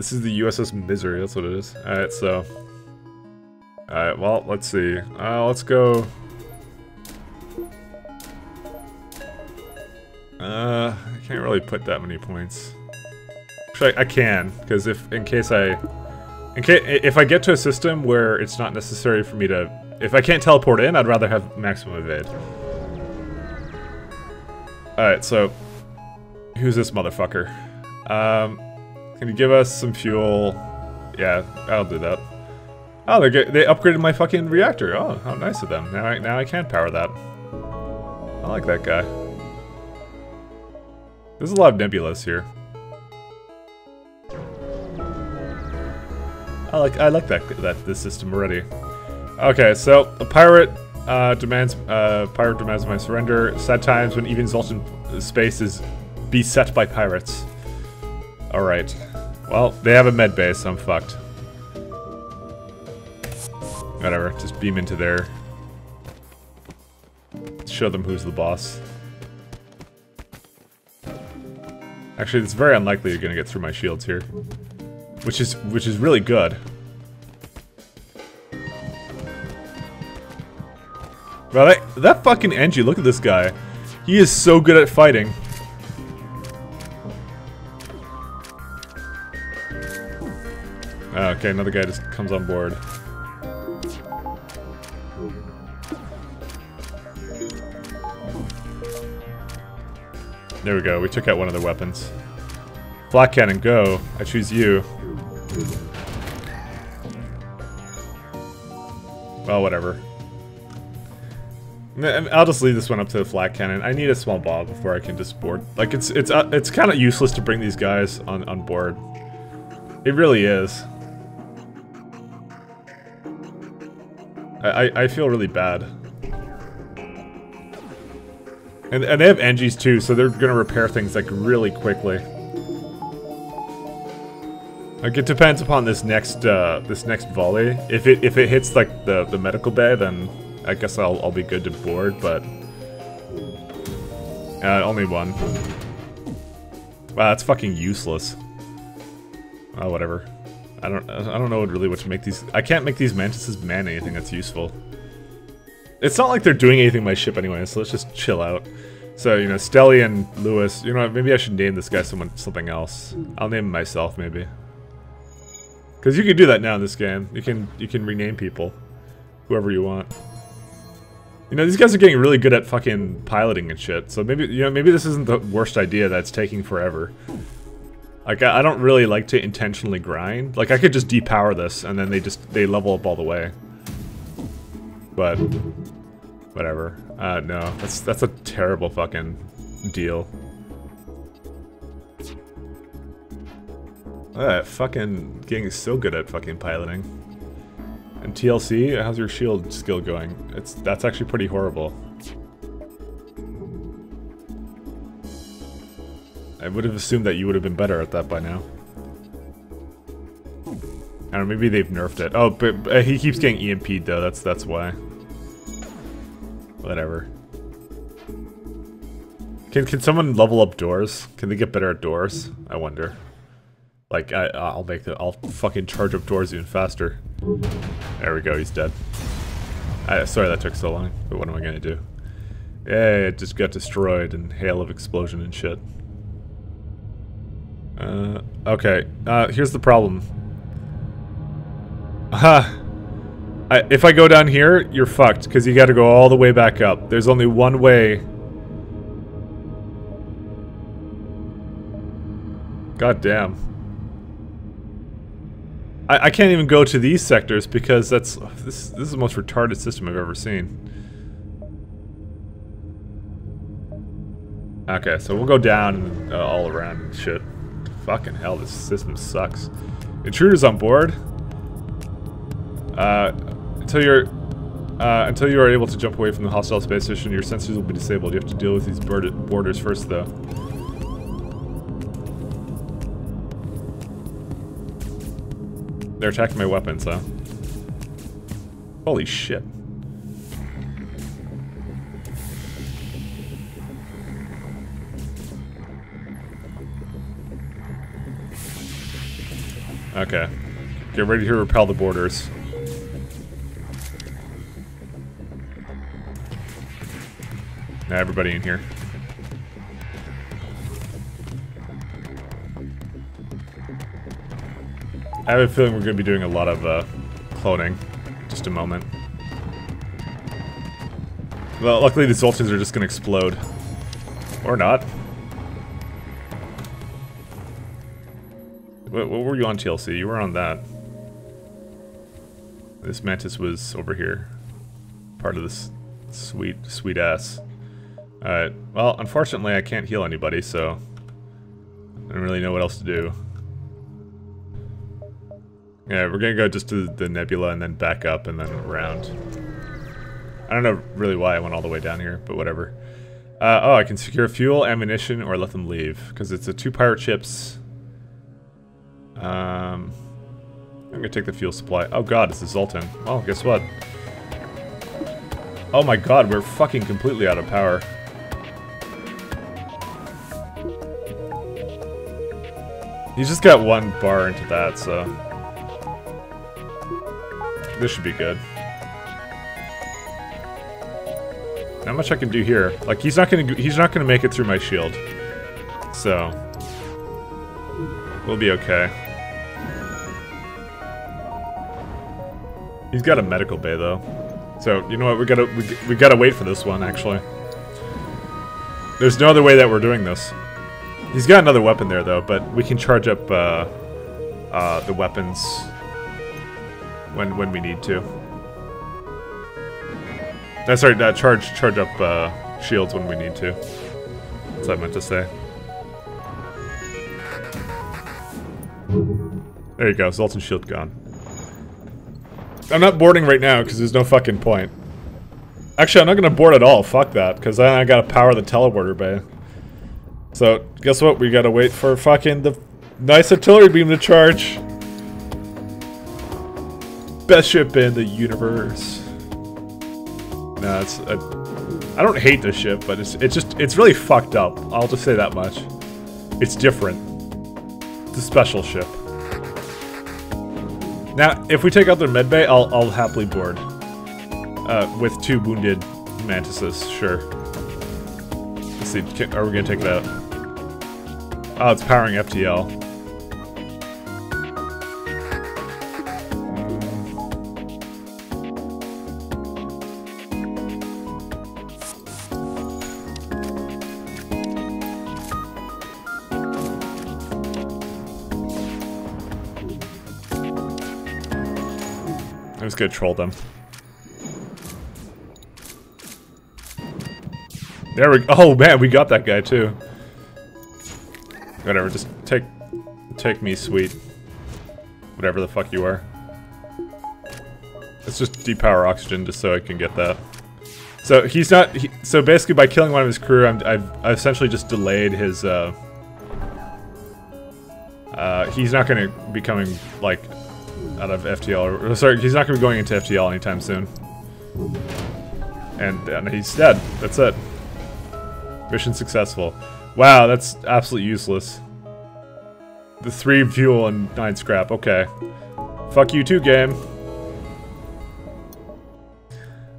This is the USS Misery, that's what it is. Alright, so... Alright, well, let's see. Uh, let's go... Uh, I can't really put that many points. Actually, I, I can, because if, in case I... In case, if I get to a system where it's not necessary for me to... If I can't teleport in, I'd rather have maximum evade. Alright, so... Who's this motherfucker? Um, can you give us some fuel? Yeah, I'll do that. Oh, they they upgraded my fucking reactor. Oh, how nice of them. Now I, now I can power that. I like that guy. There's a lot of nebulas here. I like I like that that this system already. Okay, so a pirate uh, demands uh, pirate demands my surrender. Sad times when even Zoltan space is beset by pirates. All right. Well, they have a med base, so I'm fucked. Whatever, just beam into there. Show them who's the boss. Actually, it's very unlikely you're gonna get through my shields here. Which is which is really good. Well, that, that fucking Engi, look at this guy. He is so good at fighting. Okay, another guy just comes on board. There we go, we took out one of their weapons. Flak cannon, go. I choose you. Well, whatever. I'll just leave this one up to the flak cannon. I need a small bomb before I can just board. Like it's it's uh, it's kind of useless to bring these guys on on board. It really is. I, I feel really bad. And, and they have Engis too, so they're gonna repair things like really quickly. Like it depends upon this next uh, this next volley. If it if it hits like the the medical bay, then I guess I'll I'll be good to board. But uh, only one. Wow, that's fucking useless. Oh, whatever. I don't I don't know really what to make these. I can't make these mantises man anything that's useful. It's not like they're doing anything my ship anyway, so let's just chill out. So, you know, Stelly and Lewis, you know, maybe I should name this guy someone something else. I'll name him myself, maybe. Because you can do that now in this game. You can you can rename people. Whoever you want. You know, these guys are getting really good at fucking piloting and shit. So maybe, you know, maybe this isn't the worst idea that's taking forever. Like, I, I don't really like to intentionally grind. Like, I could just depower this, and then they just, they level up all the way. But, whatever. Uh, no, that's, that's a terrible fucking deal. Uh, fucking getting so good at fucking piloting. And TLC, how's your shield skill going? It's That's actually pretty horrible. I would have assumed that you would have been better at that by now. I don't know, maybe they've nerfed it. Oh, but, but uh, he keeps getting EMP'd though, that's that's why. Whatever. Can can someone level up doors? Can they get better at doors? I wonder. Like I I'll make the I'll fucking charge up doors even faster. There we go, he's dead. I, sorry that took so long, but what am I gonna do? Yeah, it just got destroyed in hail of explosion and shit. Uh, okay, uh, here's the problem. Ha! I, if I go down here, you're fucked, because you gotta go all the way back up. There's only one way. God damn. I, I can't even go to these sectors because that's this, this is the most retarded system I've ever seen. Okay, so we'll go down uh, all around and shit. Fucking hell, this system sucks. Intruders on board. Uh, until you're uh, until you are able to jump away from the hostile space station, your sensors will be disabled. You have to deal with these boarders first, though. They're attacking my weapons, huh? Holy shit. Okay. Get ready to repel the boarders. Now everybody in here. I have a feeling we're going to be doing a lot of uh, cloning. Just a moment. Well, luckily the Zoltans are just going to explode. Or not. What, what, were you on TLC? You were on that. This Mantis was over here. Part of this sweet, sweet ass. Alright, well, unfortunately I can't heal anybody, so... I don't really know what else to do. Yeah, we're gonna go just to the nebula and then back up and then around. I don't know really why I went all the way down here, but whatever. Uh, oh, I can secure fuel, ammunition, or let them leave. Because it's a two pirate ships. Um, I'm gonna take the fuel supply. Oh god, it's the Zoltan. Oh, guess what? Oh my god, we're fucking completely out of power. He's just got one bar into that, so... This should be good. Not much I can do here. Like he's not gonna he's not gonna make it through my shield. So we'll be okay. He's got a medical bay though. So you know what? We gotta we, we gotta wait for this one actually. There's no other way that we're doing this. He's got another weapon there though, but we can charge up uh, uh, the weapons when when we need to. That's right, uh, charge charge up uh, shields when we need to. That's what I meant to say. There you go, Zoltan shield gone. I'm not boarding right now because there's no fucking point. Actually, I'm not gonna board at all. Fuck that, because then I gotta power the teleporter bay. So, guess what? We gotta wait for fucking the nice artillery beam to charge. Best ship in the universe. No, it's. A, I don't hate this ship, but it's it's just it's really fucked up. I'll just say that much. It's different. It's a special ship. Now, if we take out their medbay, I'll I'll happily board. Uh, with two wounded mantises, sure. Let's see, are we gonna take out? Oh, it's powering FTL. Gonna troll them. There we go. Oh man, we got that guy too. Whatever, just take take me, sweet. Whatever the fuck you are. Let's just depower oxygen just so I can get that. So he's not. He, so basically, by killing one of his crew, i have essentially just delayed his. Uh, uh, he's not to be coming like out of FTL. Sorry, he's not going to be going into FTL anytime soon. And, and he's dead. That's it. Mission successful. Wow, that's absolutely useless. The three fuel and nine scrap. Okay. Fuck you too, game.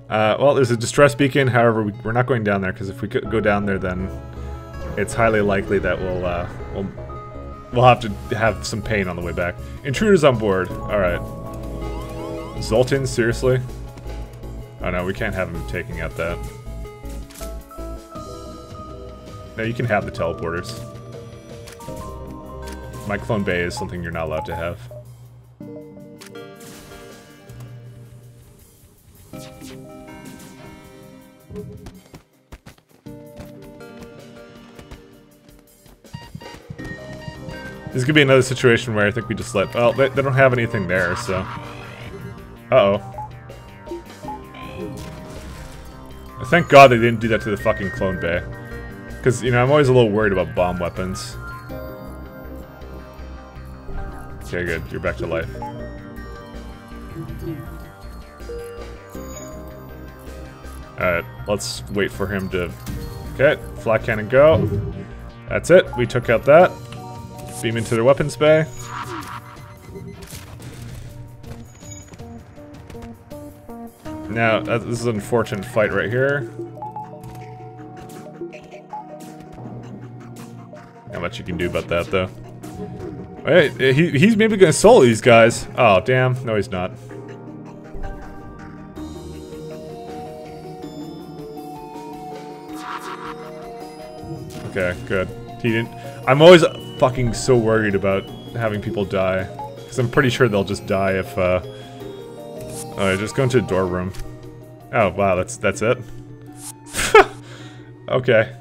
Uh, well, there's a distress beacon. However, we, are not going down there because if we go down there, then it's highly likely that we'll uh, we'll We'll have to have some pain on the way back. Intruders on board. Alright. Zoltan, seriously? Oh no, we can't have him taking out that. No, you can have the teleporters. My clone bay is something you're not allowed to have. This could be another situation where I think we just let... Well, they, they don't have anything there, so... Uh-oh. Thank God they didn't do that to the fucking clone bay. Because, you know, I'm always a little worried about bomb weapons. Okay, good. You're back to life. Alright, let's wait for him to... Okay, flak cannon go. That's it. We took out that beam into their weapons bay. Now, uh, this is an unfortunate fight right here. Not much you can do about that, though. Hey, he, he's maybe gonna solo these guys. Oh, damn. No, he's not. Okay, good. He didn't. I'm always fucking so worried about having people die. Because I'm pretty sure they'll just die if, uh... Alright, just go into the door room. Oh, wow, that's, that's it? okay.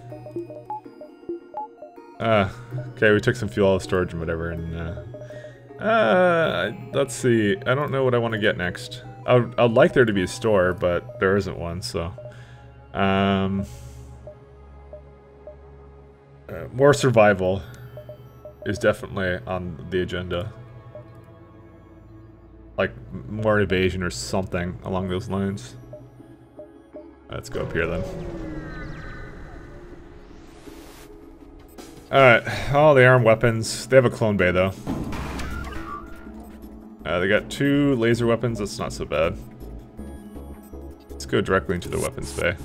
Uh, okay, we took some fuel out of storage and whatever, and, uh... Uh, let's see. I don't know what I want to get next. I'd, I'd like there to be a store, but there isn't one, so... Um... Uh, more survival is definitely on the agenda. Like, more evasion or something along those lines. Let's go up here then. Alright, all the armed weapons. They have a clone bay though. Uh, they got two laser weapons, that's not so bad. Let's go directly into the weapons bay.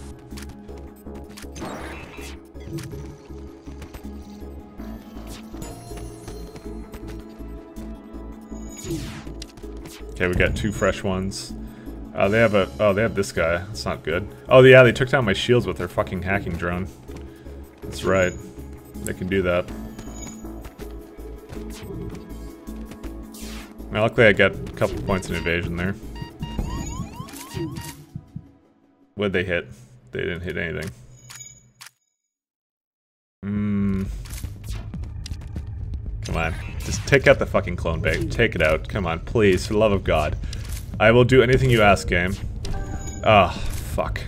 Okay, we got two fresh ones. Uh, they have a... Oh, they have this guy. That's not good. Oh, yeah, they took down my shields with their fucking hacking drone. That's right. They can do that. Now, luckily I got a couple points in evasion there. What'd they hit? They didn't hit anything. Take out the fucking clone bay. Take it out. Come on, please, for the love of God. I will do anything you ask, game. Ah, oh, fuck.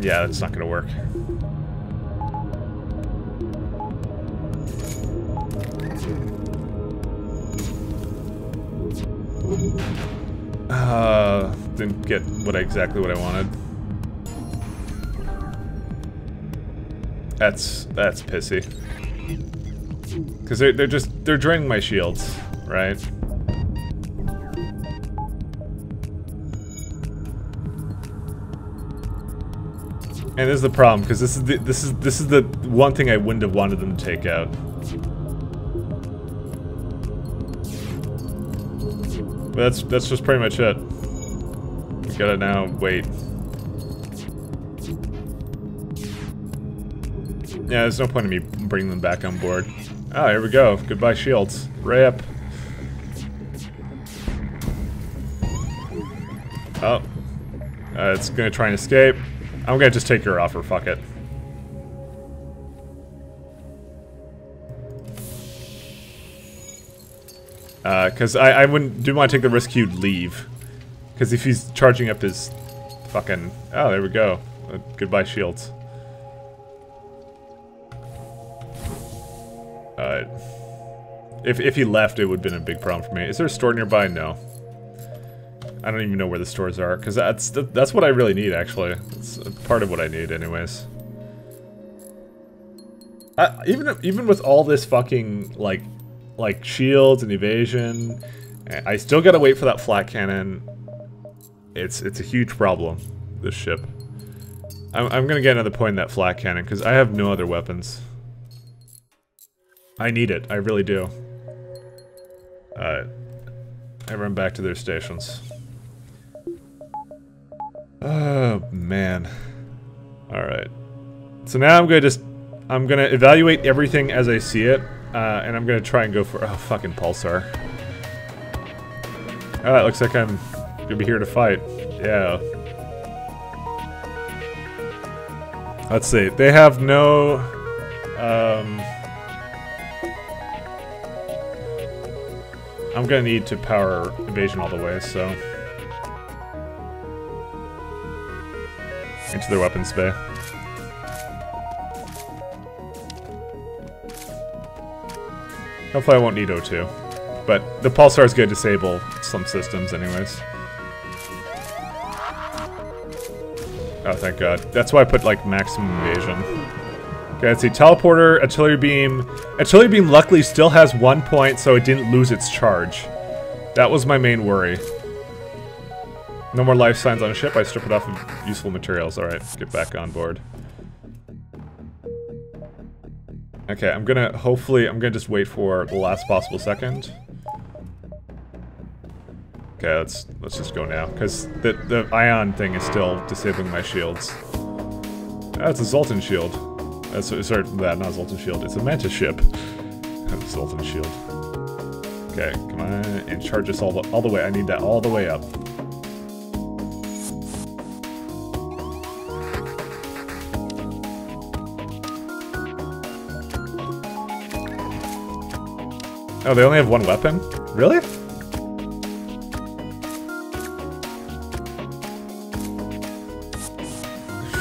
Yeah, that's not gonna work. Uh, didn't get what exactly what I wanted. That's that's pissy. Because they're, they're just, they're draining my shields, right? And this is the problem, because this is the, this is this is the one thing I wouldn't have wanted them to take out. But that's that's just pretty much it. We gotta now wait. Yeah, there's no point in me bringing them back on board. Ah, here we go. Goodbye, shields. Rip. Oh. Uh, it's gonna try and escape. I'm gonna just take your offer, fuck it. Uh, cause I, I wouldn't, didn't want to take the risk he'd leave. Cause if he's charging up his fucking, oh, there we go. Uh, goodbye shields. Uh, if, if he left, it would have been a big problem for me. Is there a store nearby? No. I don't even know where the stores are, because that's that's what I really need, actually. It's part of what I need, anyways. I, even even with all this fucking, like, like shields and evasion, I still gotta wait for that flak cannon. It's it's a huge problem, this ship. I'm, I'm gonna get another point in that flak cannon, because I have no other weapons. I need it. I really do. Alright. Everyone back to their stations. Oh, man. Alright. So now I'm gonna just... I'm gonna evaluate everything as I see it. Uh, and I'm gonna try and go for... Oh, fucking Pulsar. Alright, looks like I'm gonna be here to fight. Yeah. Let's see. They have no... Um... I'm gonna need to power evasion all the way, so... Into their weapons bay. Hopefully I won't need O2. But the Pulsar is going to disable some systems anyways. Oh, thank god. That's why I put, like, maximum evasion. Okay, let's see. Teleporter, Artillery Beam. Artillery Beam luckily still has one point, so it didn't lose its charge. That was my main worry. No more life signs on a ship. I strip it off of useful materials. Alright, get back on board. Okay, I'm gonna, hopefully, I'm gonna just wait for the last possible second. Okay, let's let's just go now, because the, the ion thing is still disabling my shields. That's a Zoltan shield. Uh, That's, sorry, that, not Zoltan shield. It's a Mantis ship. Zoltan shield. Okay, come on, and charge us all the, all the way. I need that all the way up. Oh, they only have one weapon? Really?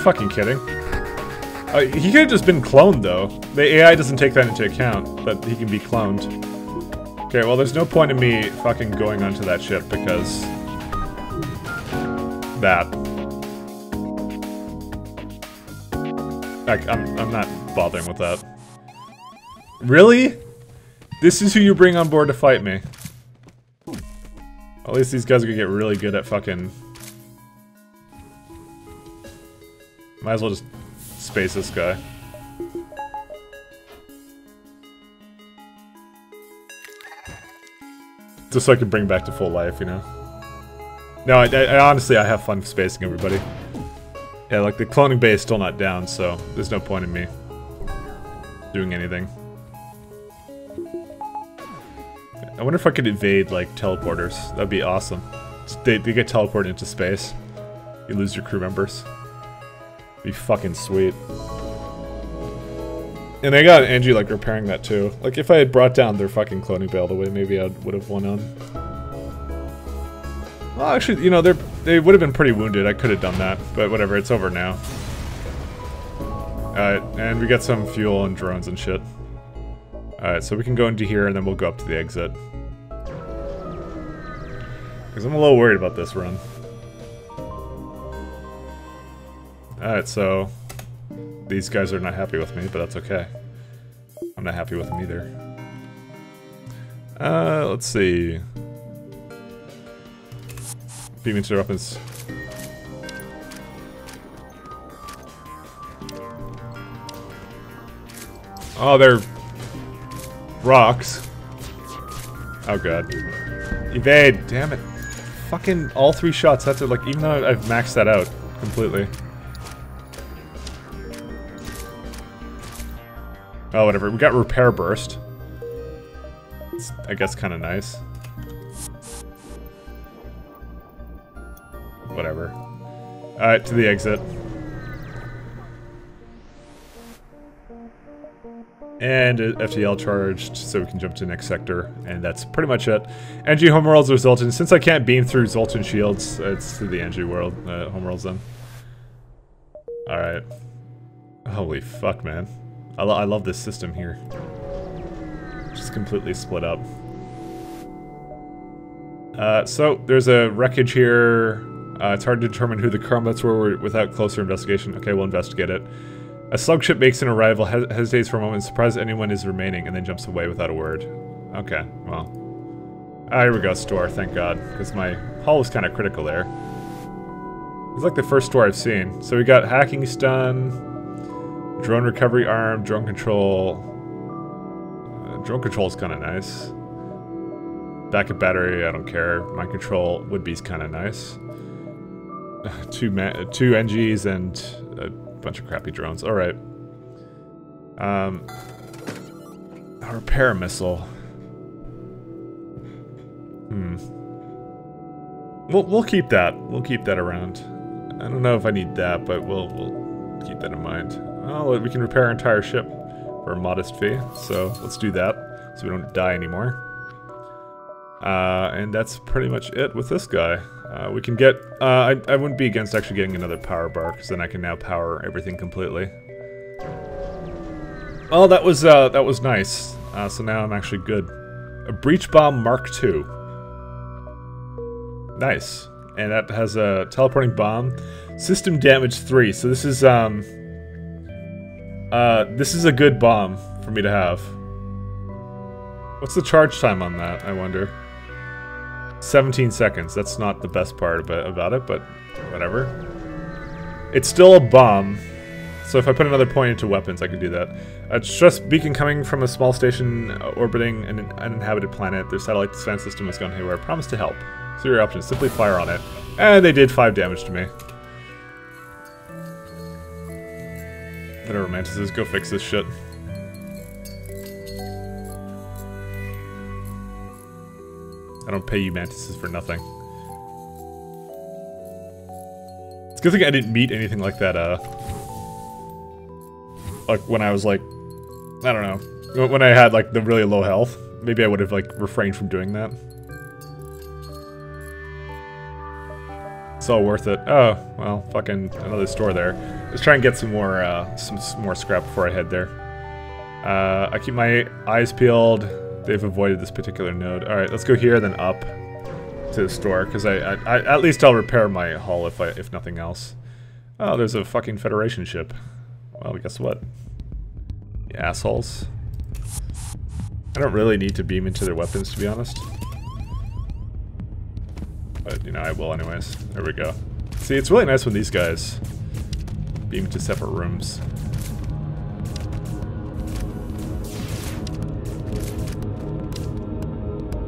fucking kidding. Uh, he could have just been cloned, though. The AI doesn't take that into account, that he can be cloned. Okay, well, there's no point in me fucking going onto that ship, because... That. Like, I'm, I'm not bothering with that. Really? This is who you bring on board to fight me. At least these guys are gonna get really good at fucking... Might as well just space this guy. Just so I can bring back to full life, you know? No, I, I, honestly, I have fun spacing everybody. Yeah, like, the cloning bay is still not down, so there's no point in me doing anything. I wonder if I could evade, like, teleporters. That'd be awesome. They, they get teleported into space. You lose your crew members. Be fucking sweet. And I got Engi, like, repairing that, too. Like, if I had brought down their fucking cloning bay all the way, maybe I would have won on. Well, actually, you know, they're, they would have been pretty wounded. I could have done that. But whatever, it's over now. Alright, and we got some fuel and drones and shit. Alright, so we can go into here, and then we'll go up to the exit. Because I'm a little worried about this run. Alright, so these guys are not happy with me, but that's okay. I'm not happy with them either. Uh, let's see. Beaming to their weapons. Oh, they're rocks. Oh god. Evade, damn it. Fucking all three shots, that's it, like, even though I've maxed that out completely. Oh, whatever. We got Repair Burst. It's, I guess, kind of nice. Whatever. Alright, to the exit. And FTL charged, so we can jump to the next sector, and that's pretty much it. Engi homeworlds are Zoltan. Since I can't beam through Zoltan shields, it's to the Engi world, uh, homeworlds then. Alright. Holy fuck, man. I, lo I love this system here. Just completely split up. Uh, so, there's a wreckage here. Uh, it's hard to determine who the combatants were without closer investigation. Okay, we'll investigate it. A slug ship makes an arrival, hes hesitates for a moment, surprised anyone is remaining, and then jumps away without a word. Okay, well. Ah, here we go, store, thank god. Because my hull was kind of critical there. It's like the first store I've seen. So we got hacking stun, Drone recovery arm, drone control. Uh, drone control is kind of nice. Backup battery, I don't care. Mind control would be kind of nice. two two Engis and a bunch of crappy drones. All right. Um, a repair missile. Hmm. We'll we'll keep that. We'll keep that around. I don't know if I need that, but we'll we'll keep that in mind. Well, we can repair our entire ship for a modest fee, so let's do that, so we don't die anymore. Uh, and that's pretty much it with this guy. Uh, we can get, uh, I, I wouldn't be against actually getting another power bar, because then I can now power everything completely. Oh, that was, uh, that was nice. Uh, so now I'm actually good. A Breach Bomb Mark II. Nice. And that has a teleporting bomb. System damage 3, so this is, um, uh, this is a good bomb for me to have. What's the charge time on that, I wonder? 17 seconds. That's not the best part about it, but whatever. It's still a bomb. So if I put another point into weapons, I could do that. A stress beacon coming from a small station orbiting an uninhabited planet. Their satellite defense system has gone haywire. Promise to help. So your options. Simply fire on it. And they did 5 damage to me. Whatever, Mantises. Go fix this shit. I don't pay you Mantises for nothing. It's a good thing I didn't meet anything like that, uh... Like, when I was, like... I don't know. When I had, like, the really low health. Maybe I would have, like, refrained from doing that. It's all worth it. Oh, well, fucking another store there. Let's try and get some more, uh, some, some more scrap before I head there. Uh, I keep my eyes peeled. They've avoided this particular node. Alright, let's go here, then up to the store, because I, I, I, at least I'll repair my hull if I, if nothing else. Oh, there's a fucking Federation ship. Well, guess what? Assholes. I don't really need to beam into their weapons, to be honest. But, you know, I will anyways. There we go. See, it's really nice when these guys beam to separate rooms.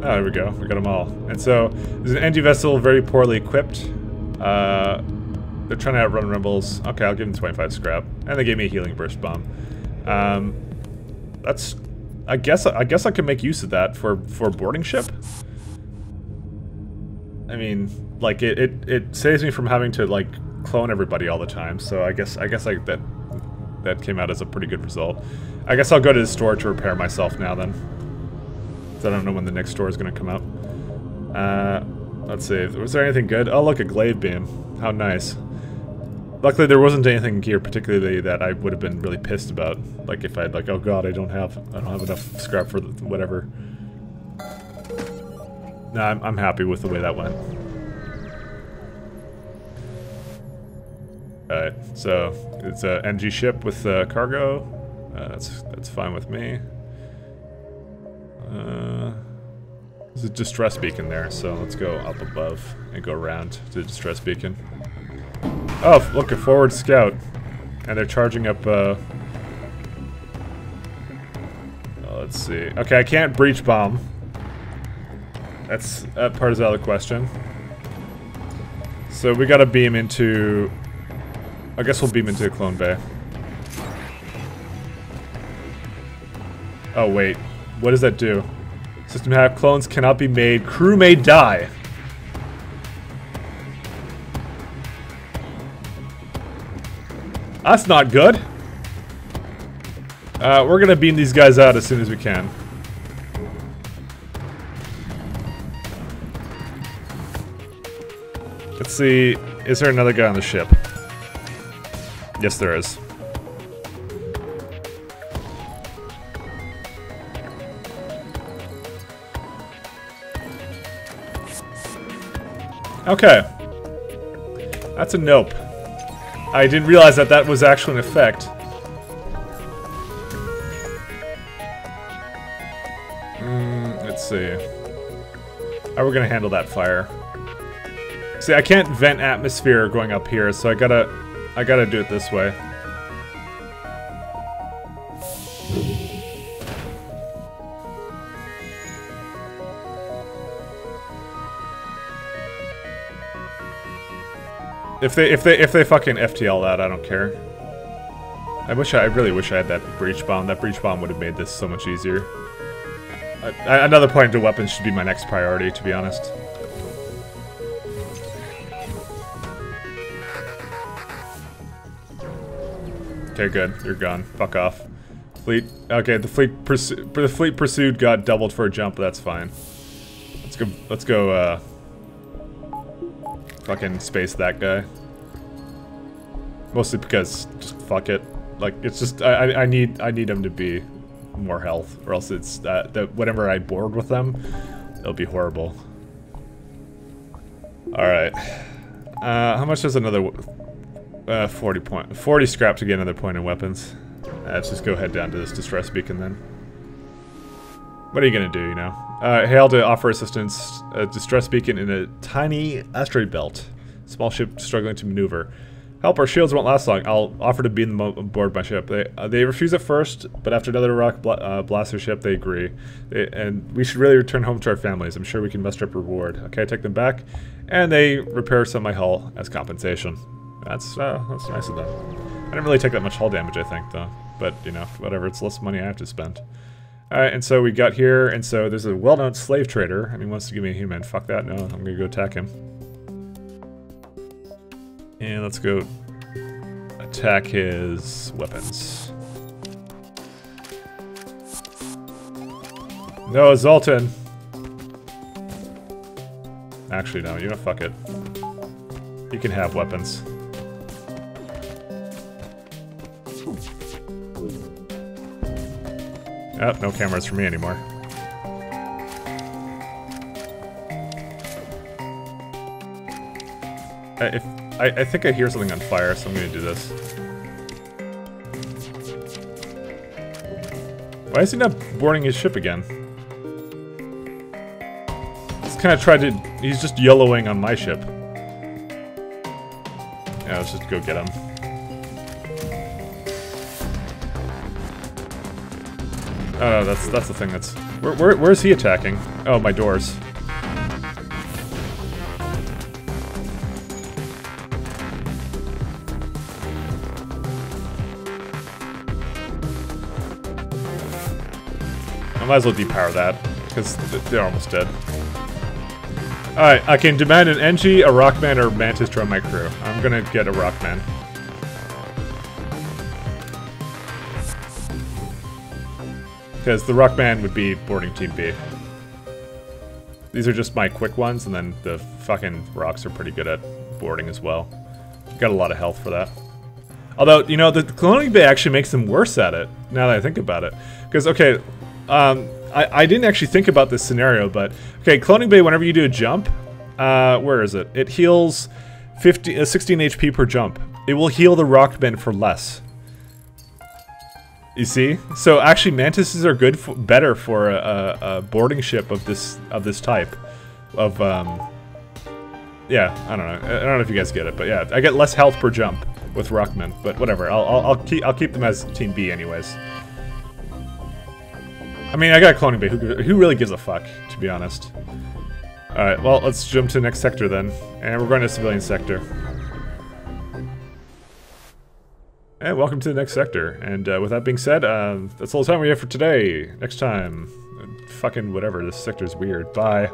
Oh, there we go. We got them all. And so, there's an Engi vessel, very poorly equipped. Uh, they're trying to outrun rebels. Okay, I'll give them 25 scrap. And they gave me a healing burst bomb. Um, that's... I guess I guess I could make use of that for, for boarding ship. I mean, like, it, it, it saves me from having to, like, clone everybody all the time. So I guess I guess like that that came out as a pretty good result. I guess I'll go to the store to repair myself now then. I don't know when the next store is going to come out. Uh, let's see. Was there anything good? Oh, look, a glaive beam. How nice. Luckily, there wasn't anything here particularly that I would have been really pissed about. Like if I'd like, oh god, I don't have, I don't have enough scrap for whatever. No, I'm, I'm happy with the way that went. Alright, so it's a Engi ship with uh, cargo. Uh, that's that's fine with me. Uh, there's a distress beacon there, so let's go up above and go around to the distress beacon. Oh, look, a forward scout. And they're charging up, uh... Oh, let's see. Okay, I can't breach bomb. That's, that part is out of the question. So we gotta beam into... I guess we'll beam into a Clone Bay. Oh, wait. What does that do? System hack clones cannot be made. Crew may die. That's not good. Uh, we're gonna beam these guys out as soon as we can. Let's see. Is there another guy on the ship? Yes, there is. Okay. That's a nope. I didn't realize that that was actually an effect. Mm, let's see. How are we gonna handle that fire? See, I can't vent atmosphere going up here, so I gotta... I gotta do it this way. If they if they if they fucking FTL that, I don't care. I wish I, I really wish I had that breach bomb. That breach bomb would have made this so much easier. I, another point to weapons should be my next priority, to be honest. Okay, good. You're gone. Fuck off. Fleet. Okay, the fleet the fleet pursued got doubled for a jump, that's fine. Let's go. Let's go. Uh, Fucking space that guy. Mostly because just fuck it. Like it's just I I need I need him to be more health, or else it's uh, that whenever I board with them, it'll be horrible. All right. Uh, how much does another uh, 40 point 40 scrap to get another point in weapons? Uh, let's just go head down to this distress beacon then. What are you gonna do, you know? Uh, hail to offer assistance. A distress beacon in a tiny asteroid belt. Small ship struggling to maneuver. Help, our shields won't last long. I'll offer to beam them aboard my ship. They uh, they refuse at first, but after another rock bl uh, blaster ship, they agree. They, and we should really return home to our families. I'm sure we can muster up reward. Okay, I take them back, and they repair some of my hull as compensation. That's uh, that's nice of them. I didn't really take that much hull damage, I think, though. But, you know, whatever, it's less money I have to spend. Alright, and so we got here, and so there's a well-known slave trader, and he wants to give me a human. Fuck that, no, I'm gonna go attack him. And let's go attack his weapons. No, Zoltan! Actually, no, you know, fuck it. You can have weapons. Oh, no cameras for me anymore. I, if, I, I think I hear something on fire, so I'm gonna do this. Why is he not boarding his ship again? He's kind of tried to... He's just yellowing on my ship. Yeah, let's just go get him. Oh, that's that's the thing that's... Where, where, where is he attacking? Oh, my doors. I might as well depower that, because they're almost dead. Alright, I can demand an Engi, a Rockman, or Mantis join my crew. I'm gonna get a Rockman. Because the Rockman would be boarding Team B. These are just my quick ones, and then the fucking rocks are pretty good at boarding as well. Got a lot of health for that. Although, you know, the Cloning Bay actually makes them worse at it, now that I think about it. Because, okay, um, I, I didn't actually think about this scenario, but, okay, Cloning Bay, whenever you do a jump, uh, where is it? It heals 50, uh, 16 HP per jump. It will heal the Rockman for less. You see? So actually, mantises are good, for, better for a, a, a, boarding ship of this of this type. Of um, yeah, I don't know. I don't know if you guys get it, but yeah, I get less health per jump with Rockman. But whatever, I'll I'll, I'll keep I'll keep them as Team B anyways. I mean, I got a cloning bay. Who, who really gives a fuck, to be honest? All right, well, let's jump to the next sector then, and we're going to civilian sector. And welcome to the next sector. And uh, with that being said, uh, that's all the time we have for today. Next time, fucking whatever, this sector's weird. Bye.